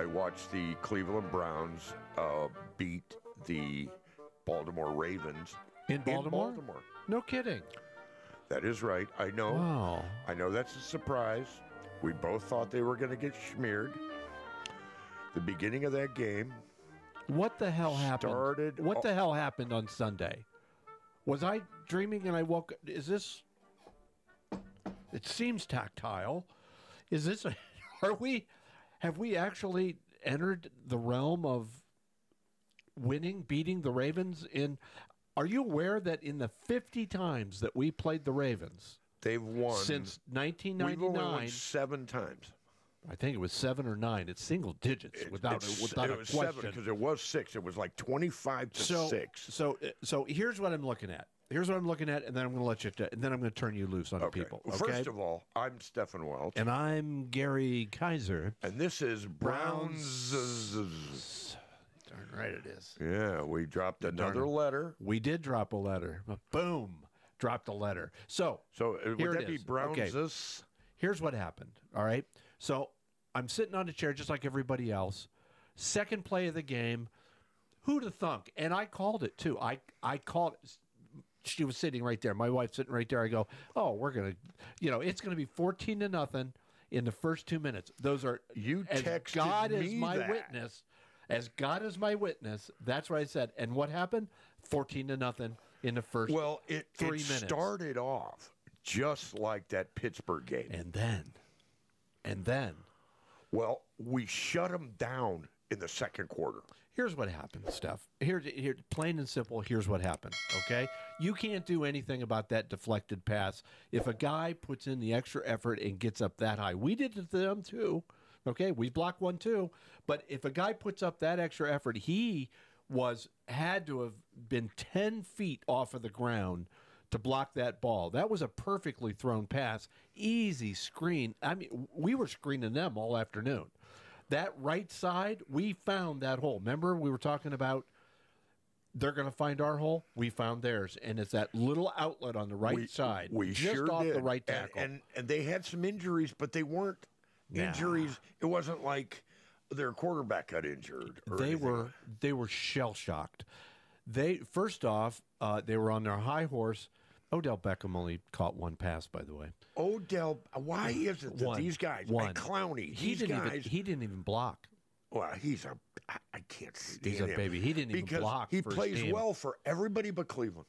I watched the Cleveland Browns uh, beat the Baltimore Ravens In Baltimore? Baltimore. No kidding. That is right. I know. Wow. I know that's a surprise. We both thought they were going to get smeared. The beginning of that game, What the hell happened? Started- What the hell happened on Sunday? Was I dreaming and I woke? Up is this? It seems tactile. Is this? A, are we? Have we actually entered the realm of winning, beating the Ravens? In are you aware that in the fifty times that we played the Ravens they've won since 1999? We've won seven times. I think it was seven or nine. It's single digits without It's- without it a was seven question. because it was six. It was like twenty-five to so, six. So, uh, so here's what I'm looking at. Here's what I'm looking at, and then I'm going to let you, and then I'm going to turn you loose on the Okay. people. Okay. First of all, I'm Stefan Welch, and I'm Gary Kiser. and this is Browns. Darn right it is. Yeah, we dropped another letter. We did drop a letter. Boom, dropped a letter. So, So uh, would Here that it be. Browns? Okay. here's what happened. All right. So I'm sitting on a chair just like everybody else. Second play of the game. Who to thunk? And I called it too. I I called. it. She was sitting right there. My wife sitting right there. I go, oh, we're gonna, you know, it's gonna be fourteen to nothing in the first two minutes. Those are You as texted God is my that. witness. As God is my witness. That's what I said. And what happened? Fourteen to nothing in the first. Well, it, three it minutes. started off just like that Pittsburgh game. and then, and then. well, we shut them down in the second quarter. Here's what happened, Steph. Here, here, plain and simple. Here's what happened. Okay, you can't do anything about that deflected pass. If a guy puts in the extra effort and gets up that high, we did it to them too. Okay, we blocked one too. But if a guy puts up that extra effort, he was had to have been ten feet off of the ground to block that ball. That was a perfectly thrown pass, easy screen. I mean, we were screening them all afternoon. That right side, we found that hole. Remember, we were talking about they're going to find our hole. We found theirs, and it's that little outlet on the right we, side, we just sure off did. the right And- tackle. And, and they had some injuries, but they weren't Nah. injuries. It wasn't like their quarterback got injured. Or they anything. were they were shell shocked. They first off, uh, they were on their high horse. Odell Beckham only caught one pass, by the way. Odell. Why is it that One. these guys, one. Clowney, he didn't guys, even he didn't even block. Well, he's a. I, I can't stand He's a him baby. He didn't even block He plays well for everybody but Cleveland.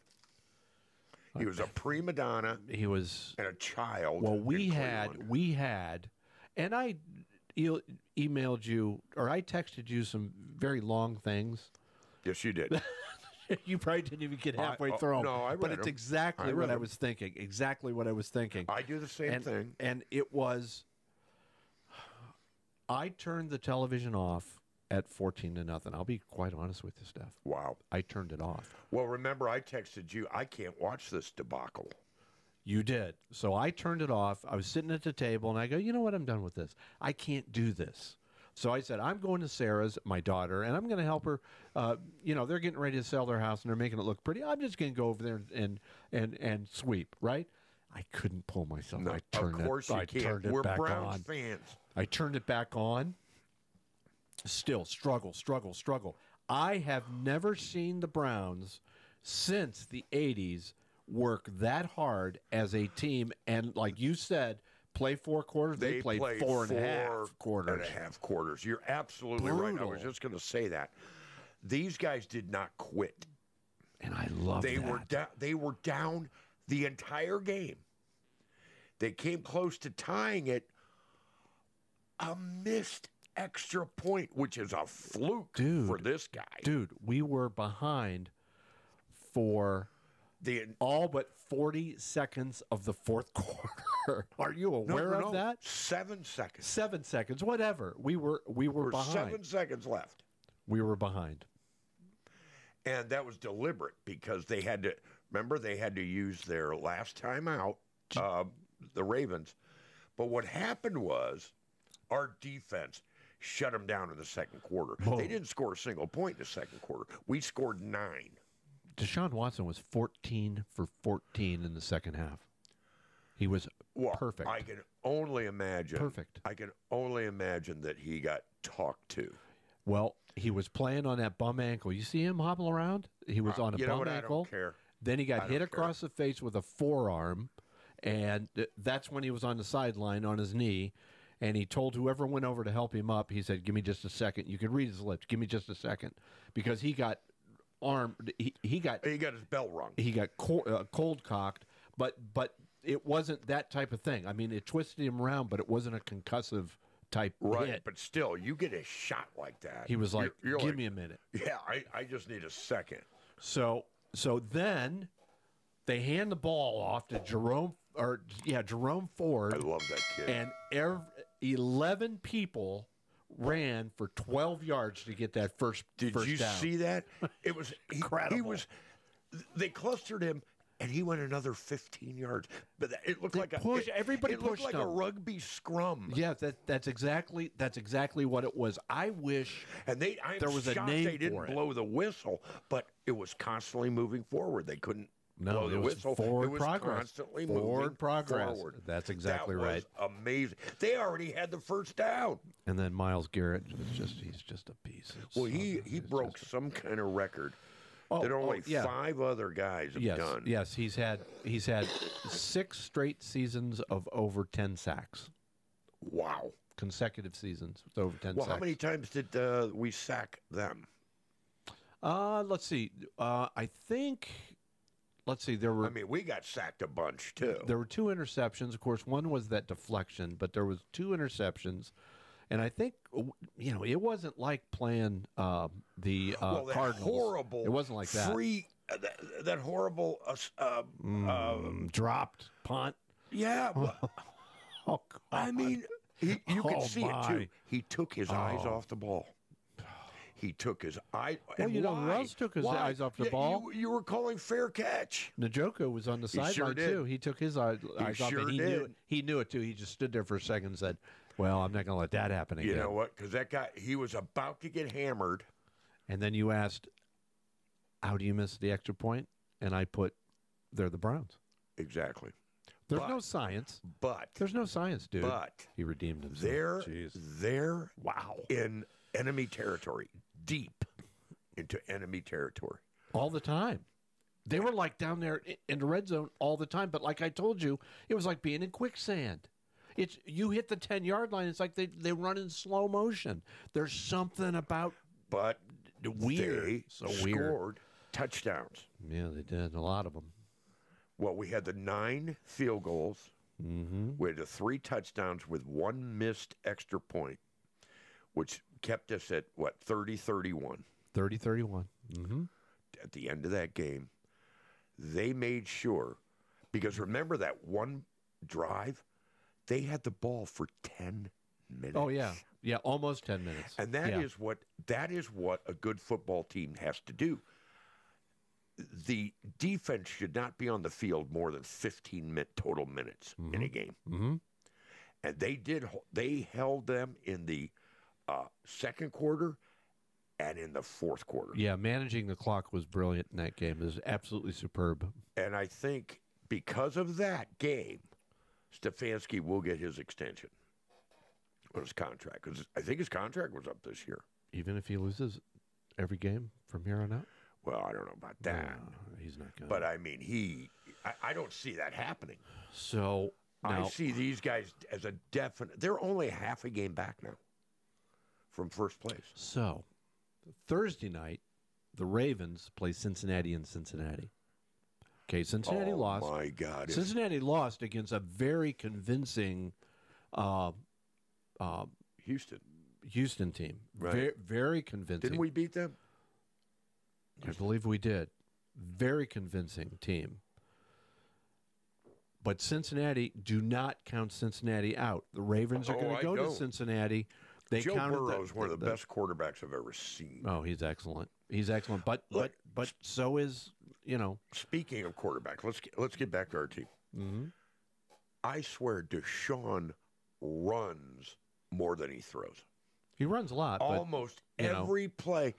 He was a prima donna He was and a child. Well, we had we had, and I e- emailed you or I texted you some very long things. Yes, you did. you probably didn't even get I- halfway oh, through. no, I but it's exactly I what read I was thinking. Exactly what I was thinking. I do the same and, thing. and it was. I turned the television off at fourteen to nothing. I'll be quite honest with you, Steph. Wow. I turned it off. Well, remember, I texted you. I can't watch this debacle. You did. So I turned it off. I was sitting at the table and I go, you know what? I'm done with this. I can't do this. So I said, I'm going to Sarah's, my daughter, and I'm going to help her. Uh, you know, they're getting ready to sell their house and they're making it look pretty. I'm just going to go over there and and and sweep. Right? I couldn't pull myself. No, I turned of course it, you I can't. turned it We're back Browns on. fans. I turned it back on. Still struggle, struggle, struggle. I have never seen the Browns since the 80s work that hard as a team and like you said play four quarters they, They played played four and a half quarters And a half quarters. You're absolutely right. I was just going to say that. These guys did not quit. and I love They that. were down. They were down the entire game. They came close to tying it. A missed extra point, which is a fluke Dude. for this guy. dude we were behind for The all but 40 seconds of the fourth quarter are you aware no, of no. that Seven seconds. 7 seconds whatever we were we were Or behind seven seconds left. we were behind And that was deliberate because they had to remember they had to use their last time out, uh, the Ravens. But what happened was our defense shut them down in the second quarter. They didn't score a single point in the second quarter. We scored nine. Deshaun Watson was 14 for 14 in the second half. He was Well, perfect. I can only imagine. Perfect. I can only imagine that he got talked to. Well, he was playing on that bum ankle. You see him hobble around? He was on a Uh, you know bum? I ankle. don't care. Then he I got hit don't care. across the face with a forearm, and that's when he was on the sideline on his knee. And he told whoever went over to help him up, he said, "Give me just a second. You can read his lips. Give me just a second, because he got arm. He, he got He got his bell rung. he got co- uh, cold cocked, but but it wasn't that type of thing. I mean, it twisted him around, but it wasn't a concussive type Right, hit. but still, you get a shot like that. He was you're- like, you're "Give like, me a minute." Yeah, I, I just need a second. So so then they hand the ball off to Jerome or yeah Jerome Ford. I love that kid. and ev- eleven people ran for twelve yards to get that first. Did first you down. see that? It was he, he was. They clustered him, and he went another 15 yards. But it looked They like a it- everybody It looked like a rugby scrum. Yeah, that that's exactly that's exactly what it was. I wish And they, I'm There was a name they didn't blow the whistle, but it was constantly moving forward. They couldn't no, blow the it was whistle. forward it was progress. constantly forward moving progress. forward. That's exactly that right. Was amazing. They already had the first down. And then Myles Garrett was just he's just a piece. It's Well, he he broke some kind of record Oh, that oh, only yeah. five other guys have yes, done. Yes, he's had he's had six straight seasons of over ten sacks, Wow. consecutive seasons with over ten Well, sacks. how many times did uh, we sack them? Uh, let's see. Uh, I think. Let's see. There were I mean, we got sacked a bunch too. there were two interceptions. Of course, one was that deflection, but there was two interceptions, and I think you know it wasn't like playing uh, the uh, well, that Cardinals. horrible. It wasn't like that. Free. Uh, that, that horrible. Uh, uh, Mm, dropped punt. yeah. but- Oh. I mean, he, you can Oh, see it too. He took his eyes Oh. off the ball. He took his eye. Well, and you know why? else took his Why? eyes off the Yeah, ball? You, you were calling fair catch. Njoku was on the He sure sideline too. He took his eye, eyes off, sure and he knew did. it. He knew it too. He just stood there for a second and said, "Well, I'm not going to let that happen again." You know what? Because that guy, he was about to get hammered. And then you asked, "How do you miss the extra point?" And I put, "They're the Browns." Exactly. There's But- no science. But There's no science, dude. but he redeemed himself. they're Jeez. they're Wow. in enemy territory, deep into enemy territory. All the time. They were like down there in the red zone all the time. But like I told you, it was like being in quicksand. It's you hit the ten yard line. It's like they they run in slow motion. There's something about But weird. they so weird. scored touchdowns. Yeah, they did a lot of them. Well, we had the nine field goals. Mm-hmm. We had the three touchdowns with one missed extra point, which kept us at what 30 31. 30 31. Mm-hmm. At the end of that game, they made sure, because remember that one drive, they had the ball for 10 minutes. Oh, yeah. Yeah, almost 10 minutes. And that is yeah. what that is what a good football team has to do. The defense should not be on the field more than 15 min- total minutes in a game. Mm-hmm. And they did they held them in the uh, second quarter and in the fourth quarter. Yeah, managing the clock was brilliant in that game. It was absolutely superb. And I think because of that game, Stefanski will get his extension on his contract because I think his contract was up this year. Even if he loses every game from here on out. Well, I don't know about that. No, he's not going But I mean, he, I, I don't see that happening. So now, I see these guys as a definite. They're only half a game back now from first place. so Thursday night, the Ravens play Cincinnati in Cincinnati. Okay, Cincinnati oh lost. my God! Cincinnati lost against a very convincing uh, uh, Houston, Houston team. Right. Very, very convincing. didn't we beat them? I believe we did. Very convincing team. But Cincinnati, do not count Cincinnati out. The Ravens are Oh, going to go to. Cincinnati. They Joe Burrow is one of the, the- best quarterbacks I've ever seen. Oh, he's excellent. He's excellent. But Look- but but so is you know. Speaking of quarterback, let's get, let's get back to our team. hmm I swear, Deshaun runs more than he throws. He runs a lot. But Almost know. every play.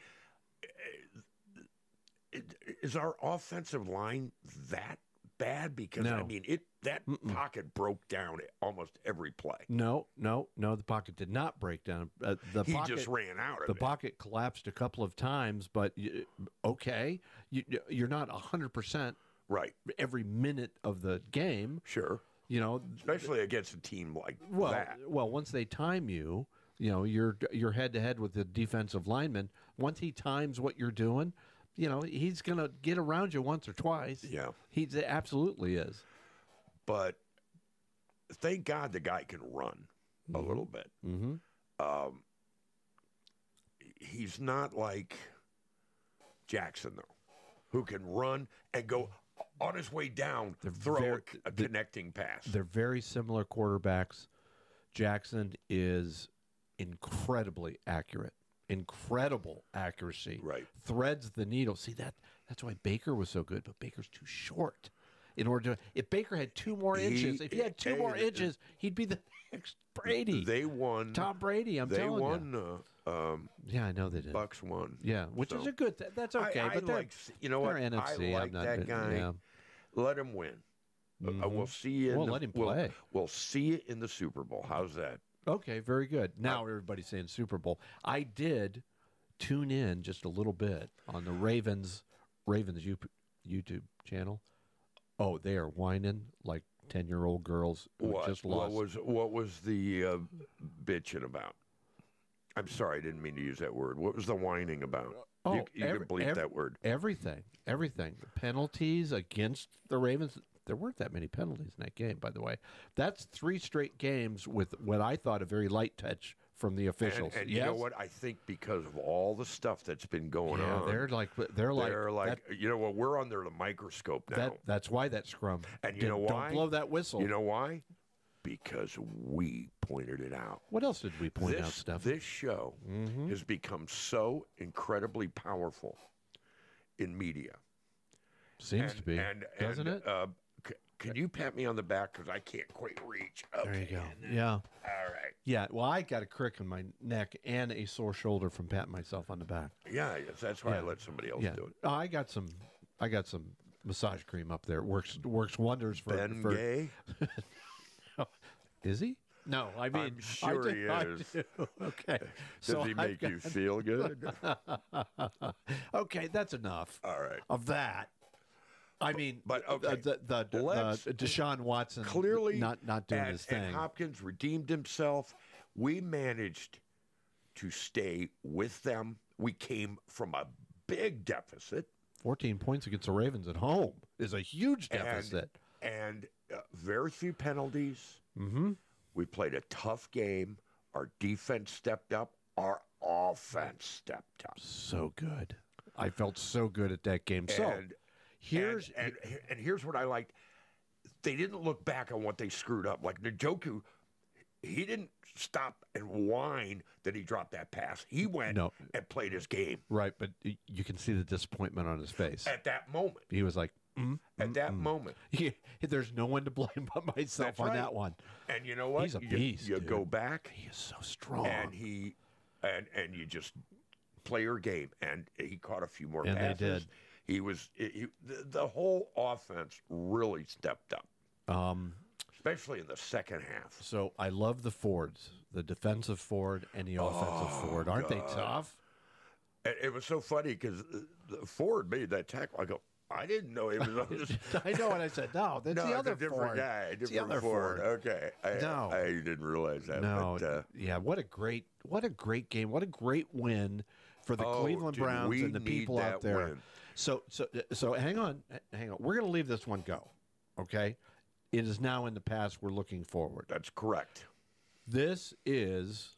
Is our offensive line that bad? Because I mean, it that pocket broke down at almost every play. No, no, no. The pocket did not break down. Uh, the He pocket, just ran out of the it. pocket collapsed a couple of times, but y- okay, you, you're not hundred percent right. every minute of the game. Sure. You know, Especially against a team like well, that. well, once they time you, you know, you're you're head to head with the defensive lineman. Once he times what you're doing, you know, he's gonna get around you once or twice. Yeah. he absolutely is. But thank God the guy can run a little bit. Mm-hmm. Um, he's not like Jackson though, who can run and go on his way down, They're throw very- a, a connecting pass. They're very similar quarterbacks. Jackson is incredibly accurate, incredible accuracy. Right. Threads the needle. See that? That's why Baker was so good, but Baker's too short. In order to, if Baker had two more He- inches, if he had two hey, more inches, he'd be the next Brady. They won. Tom Brady. I'm they telling you. won. Uh, um, Yeah, I know they did. Bucks won. Yeah, which is a good. Th- that's okay, I, but they're, like, you know what? NFC. I like not that guy. Yeah. Let him win. Uh, Mhm. we'll see you. In Well, the, let him we'll- play. We'll see you in the Super Bowl. How's that? Okay, very good. Now everybody's saying Super Bowl. I did tune in just a little bit on the Ravens Ravens YouTube channel. Oh, they are whining like ten year old girls who What? just what was what was the uh, bitching about? I'm sorry, I didn't mean to use that word. What was the whining about? Oh, you you every- can bleep ev- that word. everything, everything. The penalties against the Ravens. There weren't that many penalties in that game, by the way. That's three straight games with what I thought a very light touch from the And, officials. and you know what? I think because of all the stuff that's been going Yeah, on, they're like they're like they're like, that, you know what? We're under the microscope now. that. That's why that scrum. And you did- know why? Don't blow that whistle. you know why? Because we pointed it out. What else did we point this, out, Steph? This show Mhm. has become so incredibly powerful in media. Seems and, to be, and, doesn't and, it? Uh, c- can you pat me on the back because I can't quite reach? Okay. there you go. Yeah, All right. Yeah. Well, I got a crick in my neck and a sore shoulder from patting myself on the back. Yeah, that's why I let somebody else Yeah, do it. Oh, I got some. I got some massage cream up there. It works works wonders for. Ben for Gay. Is he? No, I mean, I'm sure he do, I is. Okay. Does so he make you feel good? okay, that's enough All right. of that. I mean, but, the- okay, the, the, the, Deshaun Watson Clearly, not not doing and, his and thing. Hopkins redeemed himself. We managed to stay with them. We came from a big deficit. 14 points against the Ravens at home is a huge And- deficit. and uh, very few penalties. mm-hmm. We played a tough game. Our defense stepped up. Our offense stepped up. So good. I felt so good at that game. So and here's and, and and here's what I liked. They didn't look back on what they screwed up. Like Njoku, he didn't stop and whine that he dropped that pass. He went No. and played his game right, but you can see the disappointment on his face. at that moment. He was like, mm, At mm, that mm. moment. He- there's no one to blame but myself That's on right. that one. And you know what? He's a you, beast, You dude. go back He is so strong. and he and and you just play your game. And he caught a few more And they passes. did. He was he, the, the whole offense really stepped up, um, especially in the second half. so I love the Fords, the defensive Ford and the offensive Oh, Ford. Aren't they tough? And it was so funny because Ford made that tackle. I go, I didn't know he was on this. I know, and I said, no, that's no, the other a different Ford. guy. It's Different the other Ford. Ford. Okay, I, No. I didn't realize that. No, but, uh, yeah, what a great, what a great game, what a great win for the oh, Cleveland Browns and the people out there. win. So, so, so, hang on, hang on. We're going to leave this one go. Okay, it is now in the past. We're looking forward. That's correct. This is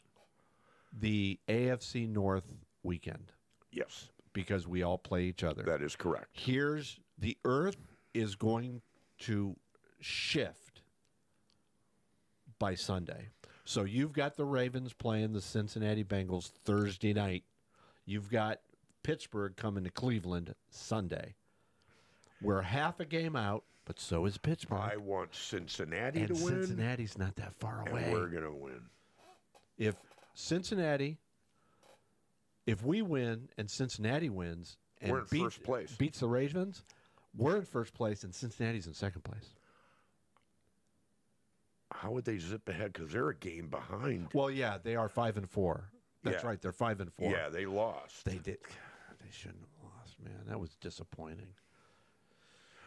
the AFC North weekend Yes, because we all play each other. that is correct. Here's the Earth is going to shift by Sunday. So you've got the Ravens playing the Cincinnati Bengals Thursday night. You've got Pittsburgh coming to Cleveland Sunday. We're half a game out, but so is Pittsburgh. I want Cincinnati and to win, Cincinnati's not that far and away. we're gonna win. if Cincinnati, if we win and Cincinnati wins and We're in beat- first place. beats the Ravens, we're in first place and Cincinnati's in second place. how would they zip ahead? Because they're a game behind. Well, yeah, they are five and four. That's Yeah. right. They're five and four. Yeah, they lost. they did. They shouldn't have lost, man. That was disappointing.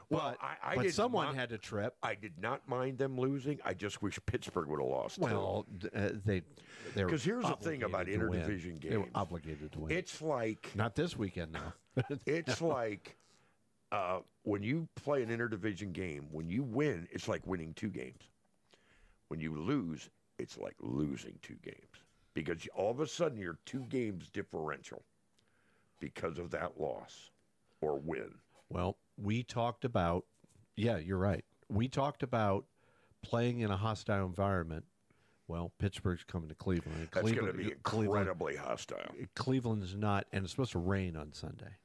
well, but I, I but someone not, had to trip. I did not mind them losing. I just wish Pittsburgh would have lost. Well, uh, they they were 'Cause here's the thing about to win. interdivision They were games. obligated to win. it's like not this weekend now. it's like uh, when you play an interdivision game. When you win, it's like winning two games. When you lose, it's like losing two games because all of a sudden you're two games differential because of that loss or win. Well, we talked about, yeah, you're right. We talked about playing in a hostile environment. Well, Pittsburgh's coming to Cleveland. and That's going to Cleveland- be Cleveland, incredibly hostile. Cleveland's not, and it's supposed to rain on Sunday.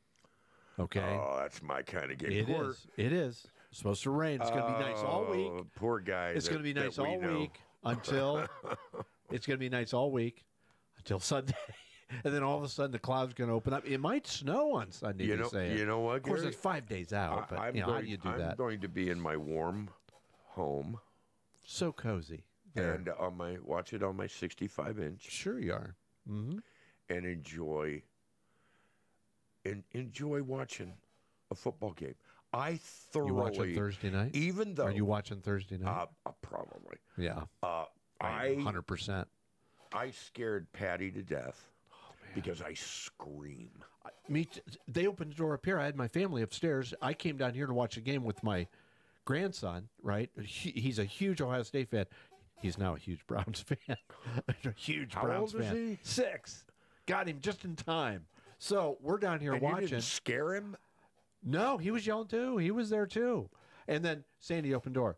Okay, Oh, that's my kind of game. it Poor- is. It is it's supposed to rain. It's going to be nice all oh, week. Oh, Poor guy. It's that- going to be nice all know. week until it's going to be nice all week until Sunday, and then all of a sudden the clouds going to open up. It might snow on Sunday. You know, say. you know what, of course, Gary? it's five days out, but I, am you know, going, how do you do I'm that? going to be in my warm home so cozy. There. and on my watch it on my 65 inch Sure, you are. Mm-hmm. and enjoy and enjoy watching a football game. I thoroughly, You watching Thursday night? even though Are you watching Thursday night? uh, uh, probably, yeah, uh, I hundred percent. I scared Patty to death because I scream. Me, t- they opened the door up here. I had my family upstairs. I came down here to watch a game with my grandson. Right, he, he's a huge Ohio State fan. He's now a huge Browns fan. a huge How Browns old is fan. he? Six. Got him just in time. So we're down here And you watching. scare him. No, he was yelling too. He was there too. And then Sandy opened door.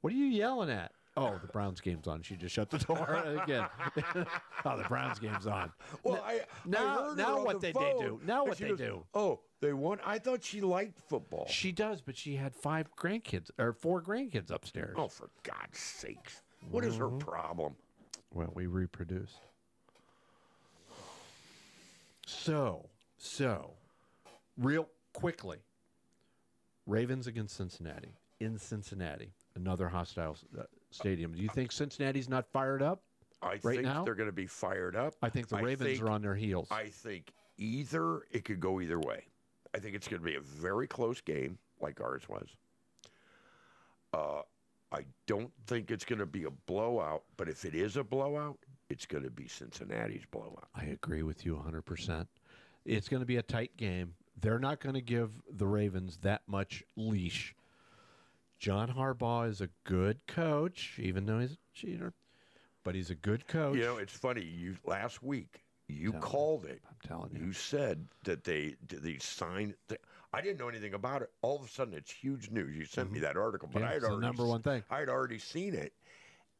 What are you yelling at? Oh, the Browns game's on. She just shut the door again. oh, the Browns game's on. Well, I I now- heard now what the did they do? Now what they goes, do? Oh, they won. I thought she liked football. She does, but she had five grandkids or four grandkids upstairs. Oh, for God's sakes! What is Mm-hmm. her problem? Well, we reproduced. So, so, real quickly, Ravens against Cincinnati in Cincinnati, another hostile uh, stadium. Do you think Cincinnati's not fired up? I Right think now? they're going to be fired up. I think the Ravens think- are on their heels. I think either it could go either way. I think it's going to be a very close game, like ours was. Uh, I don't think it's going to be a blowout, but if it is a blowout, it's going to be Cincinnati's blowout. I agree with you 100%. It's going to be a tight game. They're not going to give the Ravens that much leash. John Harbaugh is a good coach, even though he's a cheater, but he's a good coach. You know, it's funny. You last week you called it. I'm telling you. You said that they they signed. The, I didn't know anything about it. All of a sudden, it's huge news. You sent me that article, but Mm-hmm. Yeah, I had already number one thing. I had already seen it,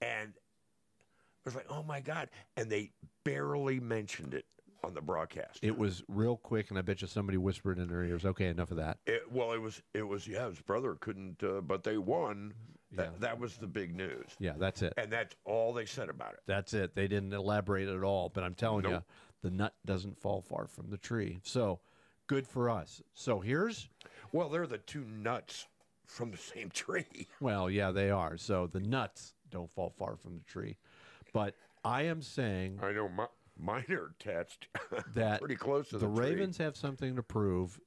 and I was like, "Oh my god!" And they barely mentioned it on the broadcast. It was real quick, and I bet you somebody whispered in their ears, okay, enough of that. It- well, it was it was yeah. His brother couldn't, uh, but they won. That, Yeah. that was the big news, Yeah, that's it. and that's all they said about it. That's it. They didn't elaborate at all, but I'm telling you, the nut doesn't fall far from the tree. So good for us. So here's, Well, they're the two nuts from the same tree. well, yeah, they are. So the nuts don't fall far from the tree. But I am saying I know my, mine are attached that pretty close to the, the. Ravens have something to prove.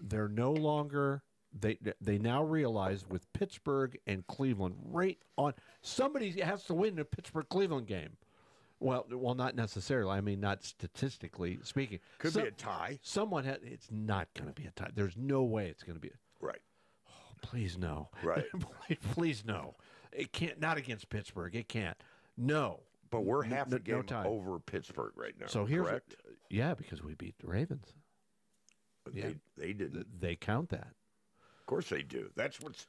They're no longer they they now realize with Pittsburgh and Cleveland right on somebody has to win the Pittsburgh Cleveland game. Well, well, not necessarily. I mean, not statistically speaking. Could Some- be a tie. Someone had. It's not going to be a tie. There's no way it's going to be. A, Right. Oh, please no. Right. please, please no. It can't. Not against Pittsburgh. It can't. No. But we're half no- a game no time. over Pittsburgh right now. So here's correct. yeah, because we beat the Ravens. yeah. They, they didn't. They count that. Of course they do. That's what's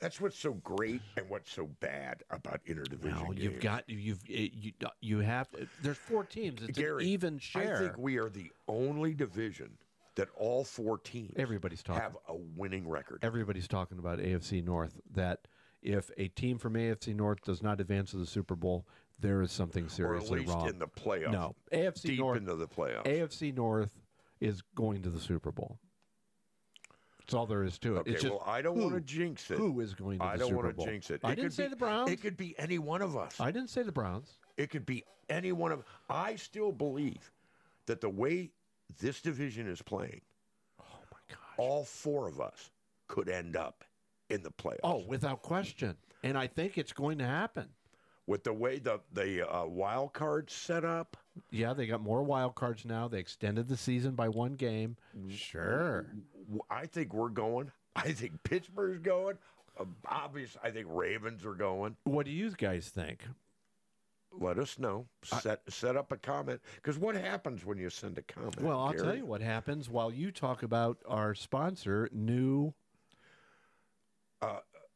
that's what's so great and what's so bad about interdivision games. you've got you've eh, you you have. There's four teams. It's Gary, an even share. I think we are the only division that all four teams Everybody's talking. have a winning record. Everybody's talking about AFC North. That if a team from AFC North does not advance to the Super Bowl, there is something seriously least wrong. in the playoffs. no, AFC deep North. into the playoffs. AFC North is going to the Super Bowl. That's all there is to it. Okay, it's just well, I don't want to jinx it. who is going to the Super Night? I don't want to jinx it. I didn't say be- the Browns. It could be any one of us. I didn't say the Browns. It could be any one of. I still believe that the way this division is playing, Oh my gosh. all four of us could end up in the playoffs. Oh, without question. And I think it's going to happen. With the way the the uh, wild cards set up, Yeah, they got more wild cards now. They extended the season by one game. Sure. I think we're going. I think Pittsburgh's going. Uh, obvious. I think Ravens are going. What do you guys think? Let us know. Set set up a comment. Because what happens when you send a comment? Well, I'll tell you what happens while you talk about our sponsor, New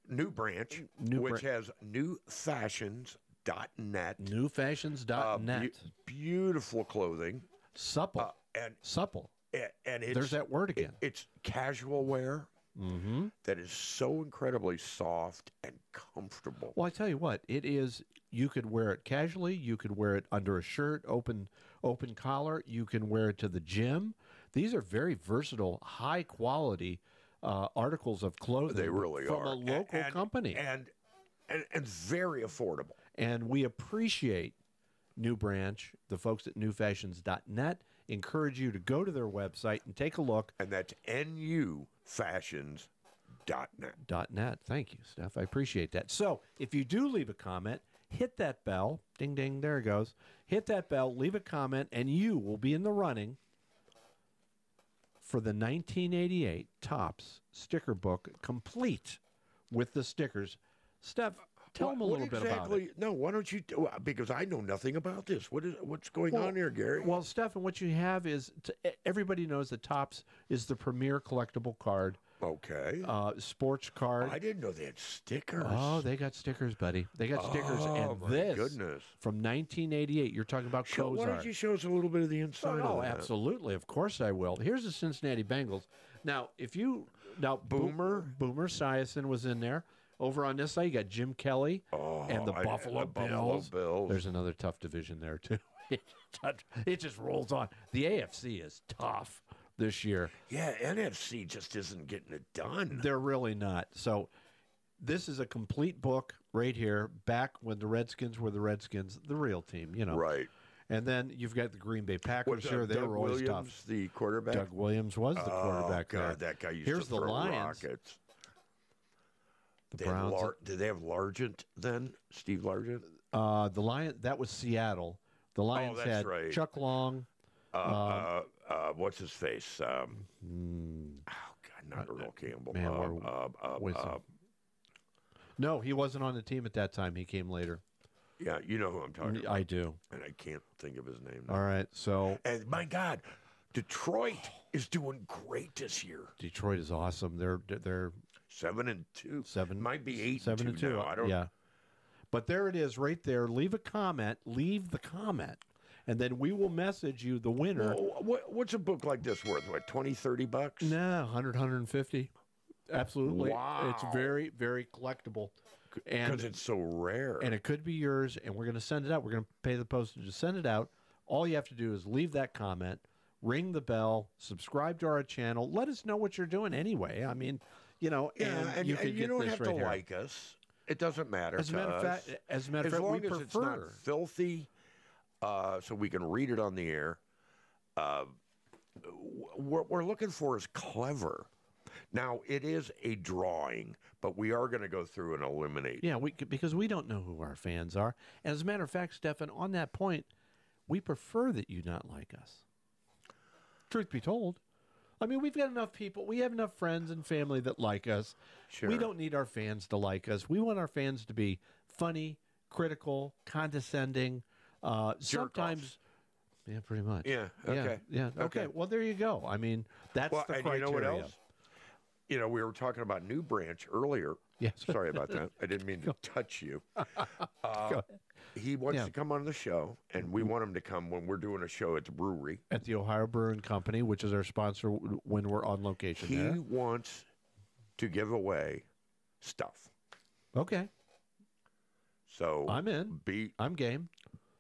New branch, New which Bran- has newfashions.net. Uh, newfashions.net. beau- beautiful clothing. Supple. Uh, and Supple. and There's that word it- again. it's casual wear mm-hmm. that is so incredibly soft and comfortable. Well, I tell you what, it is. You could wear it casually. You could wear it under a shirt, open open collar. You can wear it to the gym. These are very versatile, high quality uh, articles of clothing. They really from are a local and, company, and, and and very affordable. and we appreciate New Branch, the folks at NewFashions.net. Encourage you to go to their website and take a look. And that's nufashions.net. net. Thank you, Steph. I appreciate that. So, if you do leave a comment, hit that bell. Ding, ding. There it goes. Hit that bell, leave a comment, and you will be in the running for the 1988 Topps sticker book, complete with the stickers. Steph, tell What- them a little bit about it. No, why don't you? Because I know nothing about this. What is what's going Well- on here, Gary? Well, Steph, and what you have is t- everybody knows that Topps is the premier collectible card, okay. uh, sports card. I didn't know they had stickers. Oh, they got stickers, buddy. They got stickers, Oh, and my this goodness. from 1988. You're talking about Show, why don't you show us a little bit of the Oh, inside? no, of that? absolutely. Of course I will. Here's the Cincinnati Bengals. Now, if you now Bo- Boomer? Boomer Esiason was in there. Over on this side, you got Jim Kelly Oh, and the I- Buffalo the Buffalo Bills. Bills. There's another tough division there too. it just rolls on. The AFC is tough this year. Yeah, NFC just isn't getting it done. They're really not. So this is a complete book right here, back when the Redskins were the Redskins, the real team, you know. Right. And then you've got the Green Bay Packers What, here. uh, They Doug were always Williams, tough. the quarterback. Doug Williams was the quarterback oh, God, there. that guy used Here's to the throw Lions. rockets. The They Browns. Lar- did they have Largent then? Steve Largent? uh, the Lion that was Seattle. The Lions Oh, that's had right. Chuck Long. Uh, uh, uh, what's his face? Um, Hmm, oh, God, not Earl Campbell. man, uh, uh, uh, uh, no, he wasn't on the team at that time. He came later. yeah, you know who I'm talking about. I do. and I can't think of his name. now. All right. So And my God, Detroit is doing great this year. Detroit is awesome. They're they're Seven and two. seven Might be eight seven and and two. two. now. I don't. Yeah. But there it is, right there. Leave a comment. Leave the comment, and then we will message you the winner. Well, what's a book like this worth? What 20, 30 bucks? Nah, 100, 150. Absolutely. It's very, very collectible. Because it's so rare. and it could be yours, and we're going to send it out. We're going to pay the postage to send it out. All you have to do is leave that comment, ring the bell, subscribe to our channel. Let us know what you're doing anyway. I mean, you know, yeah, and, and, you and can you don't have right to here. like us. It doesn't matter. As a matter of fact, as a matter of fact, long we as it's not prefer. filthy, uh, so we can read it on the air. Uh, what we're looking for is clever. Now it is a drawing, but we are going to go through and eliminate. Yeah, we because we don't know who our fans are. And as a matter of fact, Stefan, on that point, we prefer that you not like us. Truth be told, I mean, we've got enough people. We have enough friends and family that like us. Sure. We don't need our fans to like us. We want our fans to be funny, critical, condescending. Uh, sometimes, yeah, pretty much. Yeah, Yeah, okay, Yeah. Okay. okay. Well, there you go. I mean, that's Well, the and you criteria. know what else? You know, we were talking about New Branch earlier. Yes. Sorry about that. I didn't mean to touch you. Uh, he wants Yeah. to come on the show, and we want him to come when we're doing a show at the brewery. At the Ohio Brewing Company, which is our sponsor when we're on location He there. wants to give away stuff. Okay. So I'm in. be I'm game.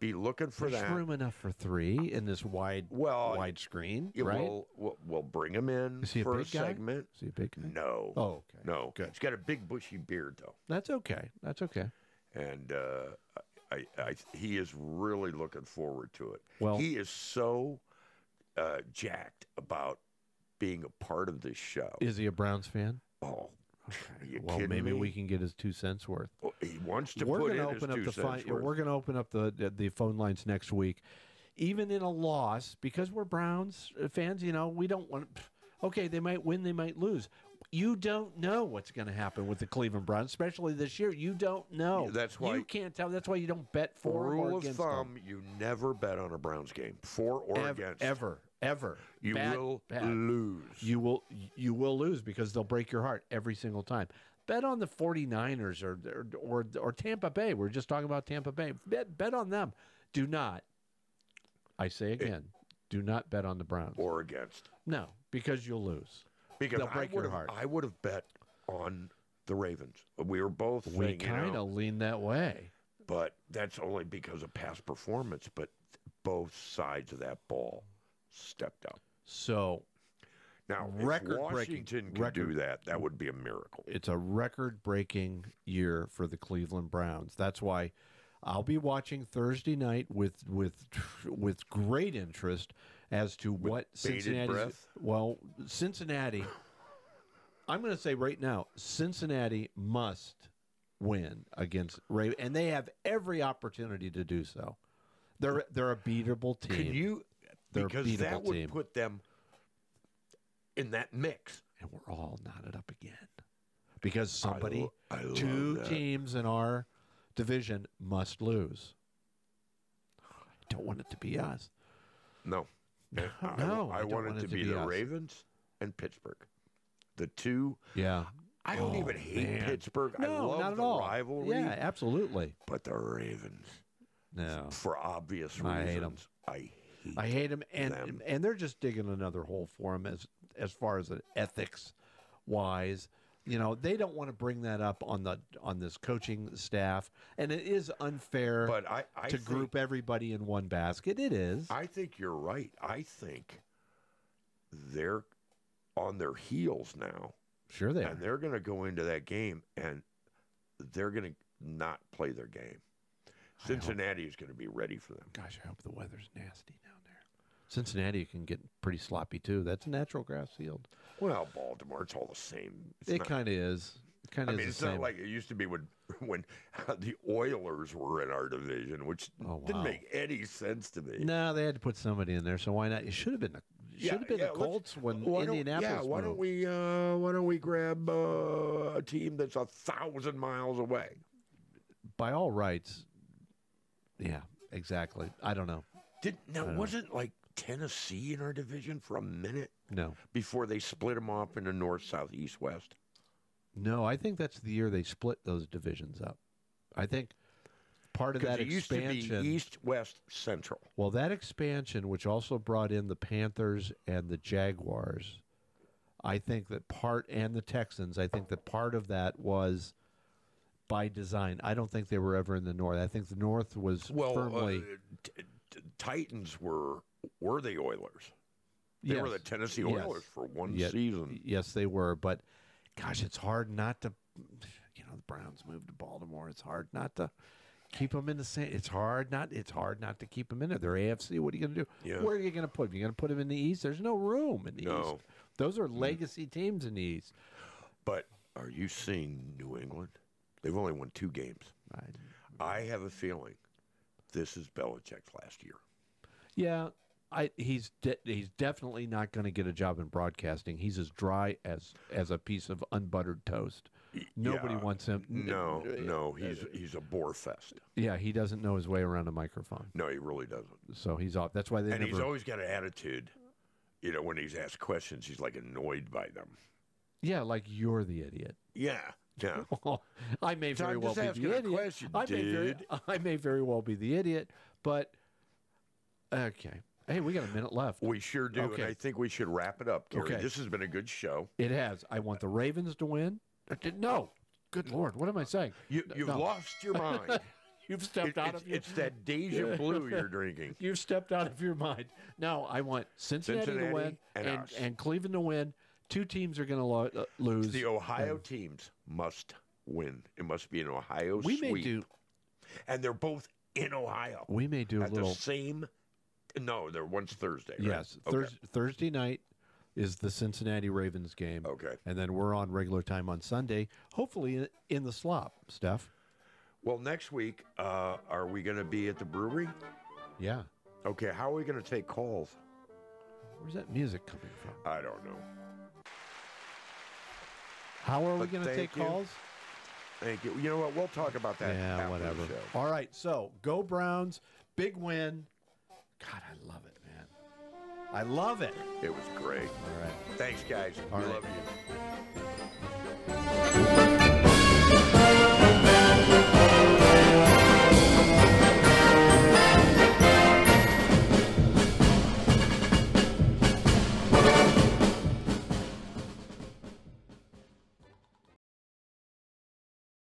Be looking for There's that. room enough for three in this wide, Well, wide screen, right? We'll, we'll, we'll bring him in Is he a for big a guy? segment. Is he a big guy? No. Oh, okay. No. Good. He's got a big bushy beard though, That's okay. That's okay. and uh, I, I, he is really looking forward to it. Well- he is so uh, jacked about being a part of this show. Is he a Browns fan? oh, well, maybe me? we can get his two cents worth. Well, he wants to we're put gonna in his open up two the cents phone. worth. We're going to open up the, the the phone lines next week, even in a loss because we're Browns uh, fans. You know, we don't want. Okay, they might win, they might lose. You don't know what's going to happen with the Cleveland Browns, especially this year. You don't know. Yeah, that's why- you can't tell. That's why you don't bet for 'em Rule or of thumb: them. you never bet on a Browns game, for or Ever, against. ever, ever. You Bad- will bad. lose. You will you will lose because they'll break your heart every single time. Bet on the 49ers or or or, or Tampa Bay. We're just talking about Tampa Bay. Bet bet on them. Do not I say again, do not bet on the Browns. or against. No, because you'll lose. Because They'll break I your heart. I would have bet on the Ravens. We were both We saying, you kind know, of lean that way. but that's only because of past performance. But both sides of that ball stepped up. So Now, Record if breaking- Washington could record- do that, that would be a miracle. it's a record breaking year for the Cleveland Browns. That's why I'll be watching Thursday night with with with great interest as to what Cincinnati. Well, Cincinnati. I'm going to say right now, Cincinnati must win against Ray, and they have every opportunity to do so. They're they're a beatable team. Can you? They're Because that would team. put them in that mix. and we're all knotted up again because I somebody, lo- I two teams in our division must lose. I don't want it to be us. No. No, I, I, I want it to to be, be the us. Ravens and Pittsburgh. The two. Yeah. I don't Oh, even hate man. Pittsburgh. I No, love not at the all. rivalry. Yeah, absolutely. But the Ravens, No, for obvious reasons, I hate 'em. I I hate them, and them. and they're just digging another hole for them as as far as an ethics wise. You know, they don't want to bring that up on the on this coaching staff, and it is unfair but I, I to think, group everybody in one basket. It is. I think you're right. I think they're on their heels now, sure, they are. and they're going to go into that game and they're going to not play their game. Cincinnati is going to be ready for them. Gosh, I hope the weather's nasty there. Cincinnati can get pretty sloppy too. That's a natural grass field. Well, Baltimore, it's all the same. It's it not- kind of is. It kind I of mean, is it's same. not like it used to be when when the Oilers were in our division, which Oh, didn't make any sense to me. no, they had to put somebody in there. So why not? It should have been the should have been the Colts when Indianapolis. Yeah, why don't we? Uh, why don't we grab uh, a team that's a thousand miles away? By all rights. Yeah, exactly. I don't know. Did now wasn't like Tennessee in our division for a minute No, before they split them off into north, south, east, west? no. I think that's the year they split those divisions up. I think part of that it used to expansion. be east, west, central. Well, that expansion, which also brought in the Panthers and the Jaguars, I think that part, and the Texans, I think that part of that was by design. I don't think they were ever in the North. I think the North was Well, firmly. uh, t- t- Titans were were the Oilers. They were the Yes. Tennessee Yes. Oilers for one season. Yes, they were. But gosh, it's hard not to. You know, the Browns moved to Baltimore. It's hard not to keep them in the same. It's hard not. It's hard not to keep them in there. They're AFC. What are you going to do? Yeah. Where are you going to put them? You going to put them in the East? There's no room in the No. East. Those are mm. legacy teams in the East. But are you seeing New England? They've only won two games. I, I have a feeling this is Belichick's last year. yeah, I he's de- he's definitely not going to get a job in broadcasting. He's as dry as as a piece of unbuttered toast. Nobody Yeah. wants him. No, no, he's he's a bore fest. Yeah, he doesn't know his way around a microphone, No, he really doesn't. so he's off. That's why they And never. he's always got an attitude. You know, when he's asked questions, he's like annoyed by them. yeah, like you're the idiot. Yeah, yeah. I may very well be the idiot. question, I may very, dude. I may very well be the idiot, but okay. Hey, we got a minute left. We sure do, Okay. and I think we should wrap it up, Gary. Okay. This has been a good show. It has. I want the Ravens to win. No, good lord, what am I saying? You, you've no. lost your mind. You've stepped It- out of your mind. it's that deja blue you're drinking. You've stepped out of your mind. No, I want Cincinnati, to win and and, and Cleveland to win. Two teams are going to lo- uh, lose. The Ohio teams must win. It must be an Ohio we sweep. may do. and they're both in Ohio We may do a little. the same. No, they're one's Thursday. Right? Yes, Okay. Thurs Thursday night is the Cincinnati Ravens game. Okay. And then we're on regular time on Sunday, hopefully in, the slop, Steph. Well, next week, uh, are we going to be at the brewery? Yeah. Okay. How are we going to take calls? Where's that music coming from? I don't know. How are we going to take you. calls? Thank you. You know what? We'll talk about that. yeah, whatever. All right, so go Browns, big win. God, I love it, man. I love it. It was great. All right. Thanks, guys. All we right. love you.